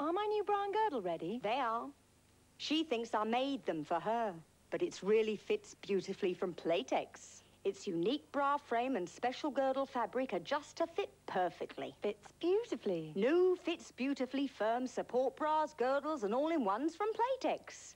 Are my new bra and girdle ready? They are. She thinks I made them for her, but it's really fits beautifully from Playtex. Its unique bra frame and special girdle fabric are just to fit perfectly. Fits beautifully. New fits beautifully firm support bras, girdles, and all-in-ones from Playtex.